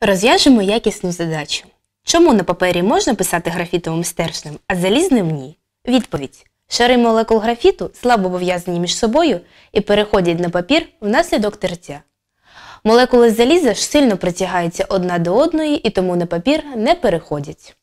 Розв'яжемо якісну задачу. Чому на папері можна писати графітовим стержнем, а залізним ні? Відповідь. Шари молекул графіту слабо пов'язані між собою і переходять на папір внаслідок тертя. Молекули заліза ж сильно притягаються одна до одної і тому на папір не переходять.